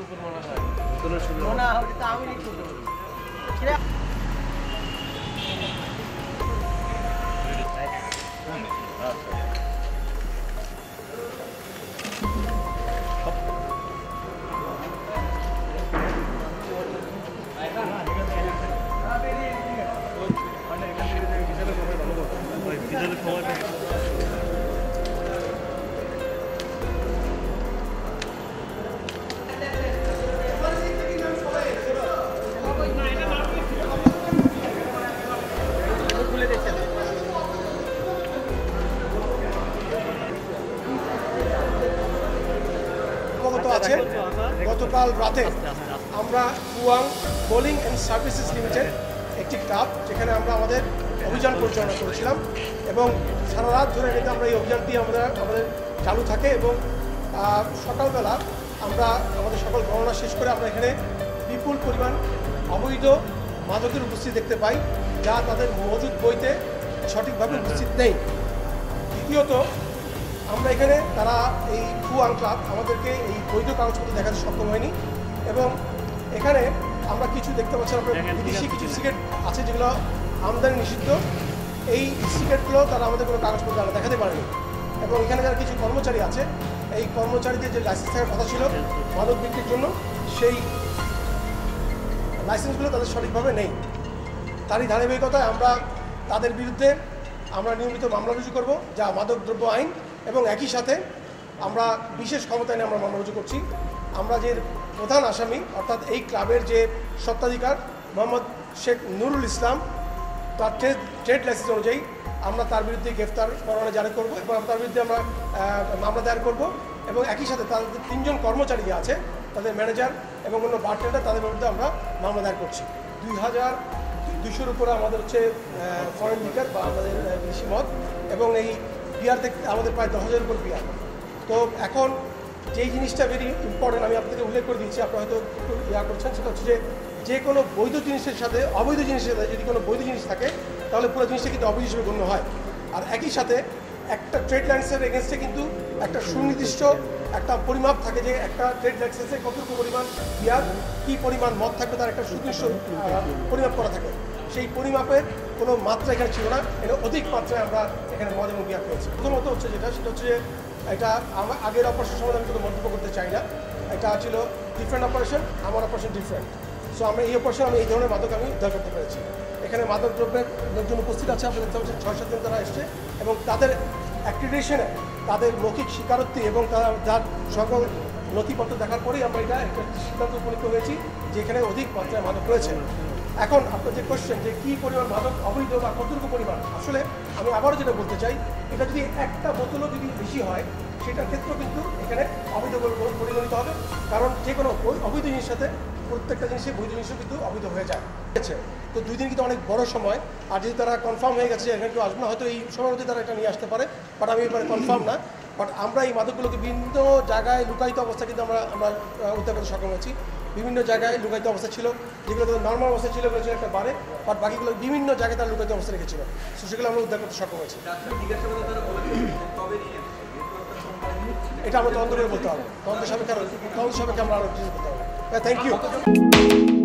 কুকুর মনে হয় মনে হয় ওটা তো লীগ কুকুর সেটা ওই ভিতরে অবগত আছে। গতকাল রাতে আমরা কুয়াং বোলিং অ্যান্ড সার্ভিসেস লিমিটেড একটি ক্লাব, যেখানে আমরা আমাদের অভিযান পরিচালনা করেছিলাম এবং সারা রাত ধরে কিন্তু আমরা এই অভিযানটি আমাদের আমাদের চালু থাকে এবং সকালবেলা আমরা আমাদের সকল গণনা শেষ করে আমরা এখানে বিপুল পরিমাণ অবৈধ মাদকের উপস্থিতি দেখতে পাই, যা তাদের মজুদ বইতে সঠিকভাবে উপস্থিত নেই। দ্বিতীয়ত, আমরা এখানে তারা এই ফুয়াং ক্লাব আমাদেরকে এই বৈধ কাগজপত্র দেখাতে সক্ষম হয়নি এবং এখানে আমরা কিছু দেখতে পাচ্ছি ঠিক বিদেশি কিছু। সিগারেট আছে। যেগুলো আমদানি নিষিদ্ধ। এই সিগারেটগুলো তারা আমাদের কোনো কাগজপত্র তারা দেখাতে পারেনি। এবং এখানে যারা কিছু কর্মচারী আছে এই কর্মচারীদের যে লাইসেন্স থাকার কথা ছিল মাদক বিক্রির জন্য সেই লাইসেন্সগুলো তাদের সঠিকভাবে নেই। তারই ধারাবাহিকতায় আমরা তাদের বিরুদ্ধে আমরা নিয়মিত মামলা রুজু করব যা মাদকদ্রব্য আইন এবং একই সাথে আমরা বিশেষ ক্ষমতা নিয়ে আমরা মামলা রুজু করছি। আমরা যে প্রধান আসামি, অর্থাৎ এই ক্লাবের যে সত্ত্বাধিকার মোহাম্মদ শেখ নুরুল ইসলাম, তার ট্রেড ট্রেড লাইসেন্স অনুযায়ী আমরা তার বিরুদ্ধে গ্রেফতার পরোয়ানা জারি করব এবং তার বিরুদ্ধে আমরা মামলা দায়ের করব এবং একই সাথে তাদের তিনজন কর্মচারী আছে, তাদের ম্যানেজার এবং অন্য বারটেন্ডার, তাদের বিরুদ্ধে আমরা মামলা দায়ের করছি। দুই হাজার দুশোর উপরে আমাদের হচ্ছে ফরেন লিকার বা আমাদের দেশি মদ এবং এই বিয়ার থেকে আমাদের প্রায় দশ হাজারের উপর বিয়ার তো এখন যেই জিনিসটা ভেরি ইম্পর্টেন্ট আমি আপনাদের উল্লেখ করে দিচ্ছি আপনারা হয়তো একটু ইয়া করছেন, সেটা হচ্ছে যে যে কোনো বৈধ জিনিসের সাথে, অবৈধ জিনিসের সাথে যদি কোনো বৈধ জিনিস থাকে, তাহলে পুরো জিনিসটা কিন্তু অবৈধ হিসেবে গণ্য হয়। আর একই সাথে একটা ট্রেড লাইসেন্সের এগেনস্টে কিন্তু একটা সুনির্দিষ্ট একটা পরিমাপ থাকে যে একটা ট্রেড লাইসেন্সে কতটুকু পরিমাণ বিয়ার কী পরিমাণ মদ থাকবে, তার একটা সুনির্দিষ্ট পরিমাপ করা থাকে। সেই পরিমাপের কোনো মাত্রা এখানে ছিল না। এটা অধিক মাত্রায় আমরা এখানে মদ এবং বিয়ার পেয়েছি প্রথমত হচ্ছে যেটা, সেটা হচ্ছে যে এটা আমার আগের অপারেশন সম্বন্ধে আমি কোনো মন্তব্য করতে চাই না। এটা ছিল ডিফারেন্ট অপারেশন আমার অপারেশন ডিফারেন্ট সো আমরা এই অপারেশন আমি এই ধরনের মাদক আমি উদ্ধার করতে পেরেছি। এখানে মাদক দ্রব্যের লোকজন উপস্থিত আছে আপনাদের দেখতে পাচ্ছেন ছয় সাতজন তারা এসছে এবং তাদের অ্যাক্রিডেশনে তাদের মৌখিক স্বীকারোক্তি এবং তারা যার সকল নথিপত্র দেখার পরেই আমরা এটা একটা সিদ্ধান্ত উপনীত হয়েছি যে এখানে অধিক মাত্রায় মাদক রয়েছে। এখন আপনার যে কোশ্চেন যে কী পরিমাণ মাদক অবৈধ বা কতটুকু পরিমাণ? আসলে আমি আবারও যেটা বলতে চাই, এটা যদি একটা বোতলও যদি বেশি হয়, সেটার ক্ষেত্রেও কিন্তু এখানে অবৈধ পরিগণিত হবে। কারণ যে কোনো অবৈধ জিনিসের সাথে প্রত্যেকটা জিনিসই বৈধ জিনিসও কিন্তু অবৈধ হয়ে যায়। ঠিক আছে? তো দুই দিন কিন্তু অনেক বড় সময়। আর যদি তারা কনফার্ম হয়ে গেছে এখানে কেউ আসবে না, হয়তো এই সময়ের মধ্যে তারা এটা নিয়ে আসতে পারে। বাট আমি এবারে কনফার্ম না। বাট আমরা এই মাদকগুলোকে বিভিন্ন জায়গায় লুকায়িত অবস্থা কিন্তু আমরা আমরা উদ্ধার করতে সক্ষম হয়েছি। বিভিন্ন জায়গায় লুকায়িত অবস্থা ছিল যেগুলো তাদের নর্মাল অবস্থা ছিল ছিল একটা বারে বাট বাকিগুলো বিভিন্ন জায়গায় তারা লুকায়িত অবস্থা রেখেছিল। সো সেগুলো আমরা উদ্ধার করতে সক্ষম হয়েছি। এটা আমরা তদন্ত করে বলতে হবে। তদন্ত সাপেক্ষে তদন্ত সাপেক্ষে আমরা আরও কিছু বলতে হবে। Thank you